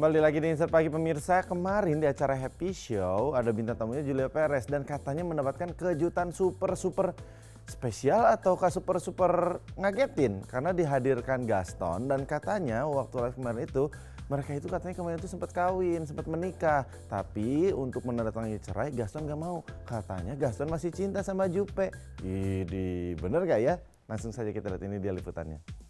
Kembali lagi di Insert Pagi pemirsa, kemarin di acara Happy Show ada bintang tamunya Julia Perez dan katanya mendapatkan kejutan super-super spesial ataukah super-super ngagetin karena dihadirkan Gaston dan katanya waktu live kemarin itu mereka itu katanya kemarin itu sempat kawin, sempat menikah. Tapi untuk menandatangani cerai Gaston gak mau. Katanya Gaston masih cinta sama Jupe. Ini bener gak ya? Langsung saja kita lihat ini dia liputannya.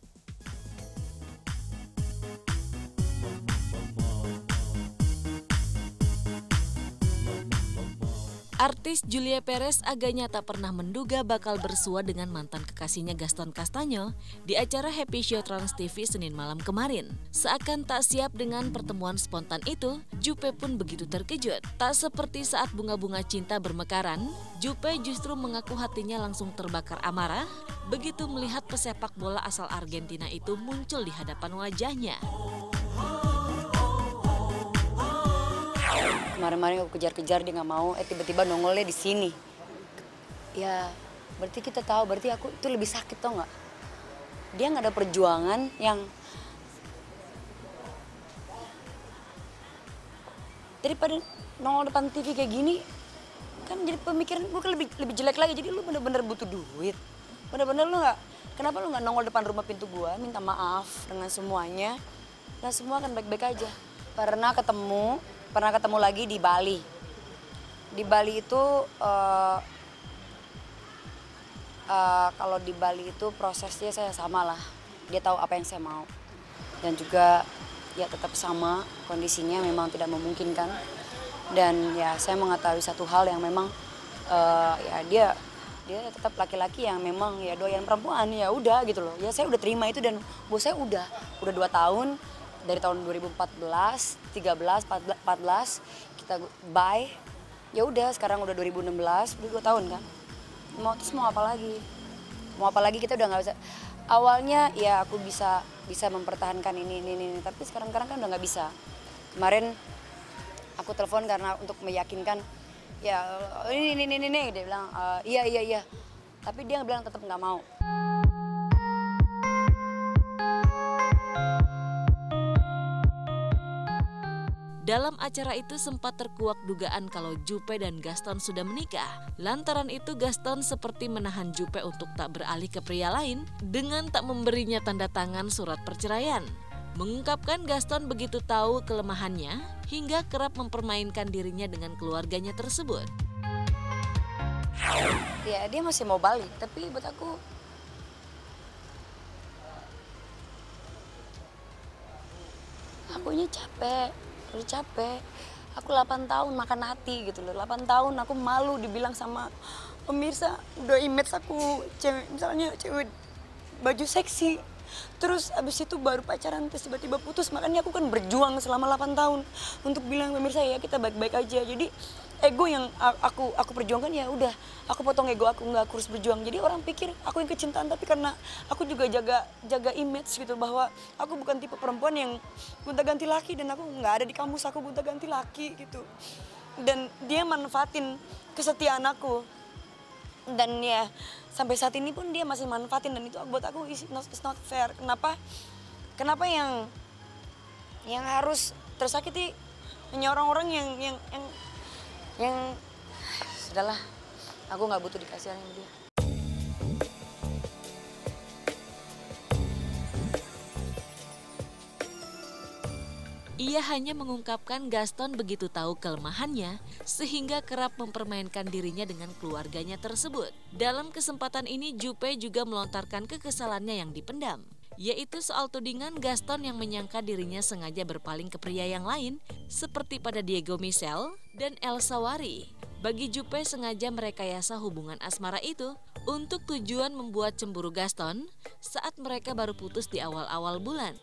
Artis Julia Perez agaknya tak pernah menduga bakal bersua dengan mantan kekasihnya Gaston Castanyo di acara Happy Show Trans TV Senin malam kemarin. Seakan tak siap dengan pertemuan spontan itu, Jupe pun begitu terkejut. Tak seperti saat bunga-bunga cinta bermekaran, Jupe justru mengaku hatinya langsung terbakar amarah begitu melihat pesepak bola asal Argentina itu muncul di hadapan wajahnya. Kemarin-kemarin aku kejar-kejar dia nggak mau. Eh tiba-tiba nongolnya di sini. Ya berarti kita tahu berarti aku itu lebih sakit tau nggak? Dia nggak ada perjuangan yang daripada nongol depan TV kayak gini kan jadi pemikiran gue kan lebih lebih jelek lagi. Jadi lu bener-bener butuh duit. Bener-bener lu nggak kenapa lu nggak nongol depan rumah pintu gua? Minta maaf dengan semuanya. Dan semua akan baik-baik aja. Pernah ketemu pernah ketemu lagi di Bali. Di Bali itu uh, uh, kalau di Bali itu prosesnya saya sama lah. Dia tahu apa yang saya mau. Dan juga ya tetap sama kondisinya memang tidak memungkinkan. Dan ya saya mengetahui satu hal yang memang uh, ya dia dia tetap laki-laki yang memang ya doyan perempuan ya udah gitu loh ya saya udah terima itu dan bos saya udah udah dua tahun dari tahun 2014, 13, 14 kita buy. Ya udah sekarang udah 2016, udah dua tahun kan. Mau terus mau apa lagi? Mau apa lagi kita udah nggak bisa. Awalnya ya aku bisa bisa mempertahankan ini ini ini, tapi sekarang sekarang kan udah nggak bisa. Kemarin aku telepon karena untuk meyakinkan ya ini ini ini, ini. dia bilang e, iya iya iya. Tapi dia bilang tetap nggak mau. Dalam acara itu sempat terkuak dugaan kalau Jupe dan Gaston sudah menikah. Lantaran itu Gaston seperti menahan Jupe untuk tak beralih ke pria lain dengan tak memberinya tanda tangan surat perceraian. Mengungkapkan Gaston begitu tahu kelemahannya hingga kerap mempermainkan dirinya dengan keluarganya tersebut. Ya dia masih mau balik, tapi buat aku akunya capek udah capek. Aku 8 tahun makan hati gitu loh. 8 tahun aku malu dibilang sama pemirsa. Udah image aku cewek misalnya cewek baju seksi. Terus abis itu baru pacaran terus tiba-tiba putus. Makanya aku kan berjuang selama 8 tahun untuk bilang pemirsa ya kita baik-baik aja. Jadi ego yang aku aku perjuangkan ya udah aku potong ego aku nggak aku harus berjuang. Jadi orang pikir aku yang kecintaan tapi karena aku juga jaga jaga image gitu bahwa aku bukan tipe perempuan yang gonta ganti laki dan aku nggak ada di kamus aku gonta ganti laki gitu. Dan dia manfaatin kesetiaan aku. Dan ya sampai saat ini pun dia masih manfaatin dan itu buat aku is not, is not fair. Kenapa? Kenapa yang yang harus tersakiti hanya orang-orang yang yang yang yang sudahlah. Aku nggak butuh dikasih sama dia. Ia hanya mengungkapkan Gaston begitu tahu kelemahannya sehingga kerap mempermainkan dirinya dengan keluarganya tersebut. Dalam kesempatan ini Jupe juga melontarkan kekesalannya yang dipendam yaitu soal tudingan Gaston yang menyangka dirinya sengaja berpaling ke pria yang lain seperti pada Diego Michel dan Elsa Wari. Bagi Jupe sengaja merekayasa hubungan asmara itu untuk tujuan membuat cemburu Gaston saat mereka baru putus di awal-awal bulan.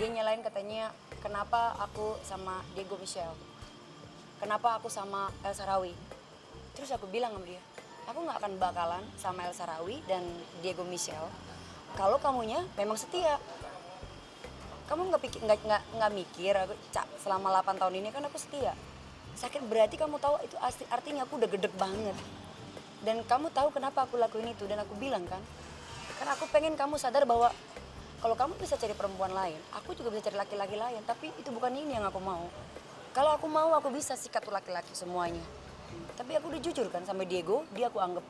dia nyalain katanya kenapa aku sama Diego Michel kenapa aku sama El Sarawi terus aku bilang sama dia aku nggak akan bakalan sama El Sarawi dan Diego Michel kalau kamunya memang setia. Kamu nggak pikir nggak nggak nggak mikir aku cak selama 8 tahun ini kan aku setia. Sakit berarti kamu tahu itu artinya aku udah gedek banget. Dan kamu tahu kenapa aku lakuin itu dan aku bilang kan? Karena aku pengen kamu sadar bahwa kalau kamu bisa cari perempuan lain aku juga bisa cari laki-laki lain tapi itu bukan ini yang aku mau. Kalau aku mau aku bisa sikat tuh laki-laki semuanya tapi aku udah jujur kan sama Diego dia aku anggap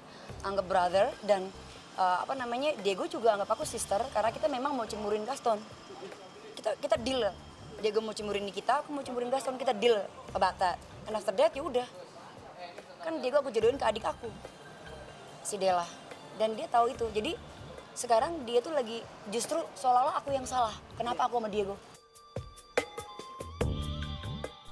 anggap brother dan uh, apa namanya Diego juga anggap aku sister karena kita memang mau cemurin Gaston. Kita kita deal. Diego mau cemurin kita aku mau cemurin Gaston kita deal. About that and after ya udah. Kan Diego aku jodohin ke adik aku si Della. Dan dia tahu itu. Jadi sekarang dia tuh lagi justru seolah-olah aku yang salah. Kenapa aku sama Diego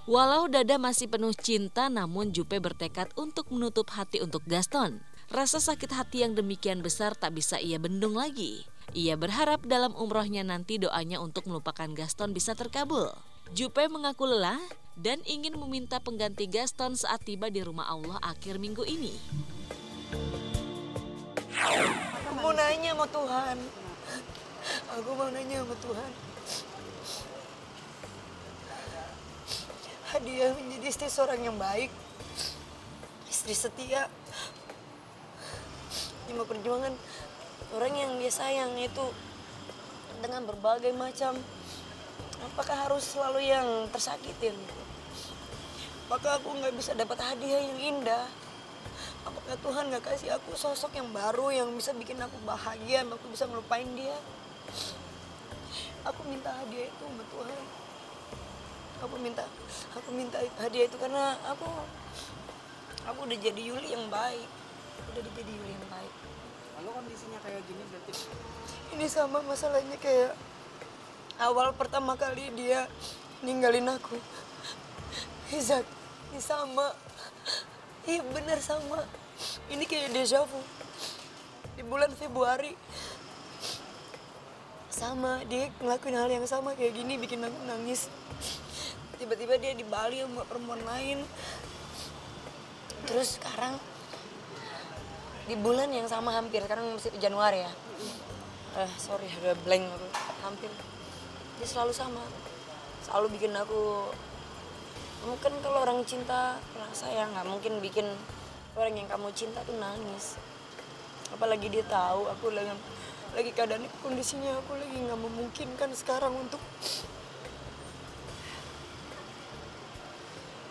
Walau dada masih penuh cinta, namun Jupe bertekad untuk menutup hati untuk Gaston. Rasa sakit hati yang demikian besar tak bisa ia bendung lagi. Ia berharap dalam umrohnya nanti doanya untuk melupakan Gaston bisa terkabul. Jupe mengaku lelah dan ingin meminta pengganti Gaston saat tiba di rumah Allah akhir minggu ini. Aku mau nanya sama Tuhan. Aku mau nanya sama Tuhan. Hadiah menjadi istri seorang yang baik. Istri setia. Cuma perjuangan orang yang dia sayang itu dengan berbagai macam. Apakah harus selalu yang tersakitin? Apakah aku nggak bisa dapat hadiah yang indah? Apakah Tuhan nggak kasih aku sosok yang baru yang bisa bikin aku bahagia aku bisa ngelupain dia? Aku minta hadiah itu sama Tuhan aku minta aku minta hadiah itu karena aku aku udah jadi Yuli yang baik. Udah jadi Yuli yang baik. Lalu kondisinya kayak gini berarti? Ini sama masalahnya kayak awal pertama kali dia ninggalin aku. Izak ini sama. Iya bener sama. Ini kayak deja vu. Di bulan Februari sama. Dia ngelakuin hal yang sama kayak gini bikin aku nangis tiba-tiba dia di Bali sama perempuan lain. Terus sekarang di bulan yang sama hampir sekarang masih Januari ya. Eh sorry udah blank aku. Hampir. Dia selalu sama. Selalu bikin aku mungkin kalau orang cinta orang sayang nggak mungkin bikin orang yang kamu cinta tuh nangis. Apalagi dia tahu aku lagi lagi keadaan kondisinya aku lagi nggak memungkinkan sekarang untuk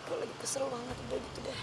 aku lagi kesel banget udah gitu deh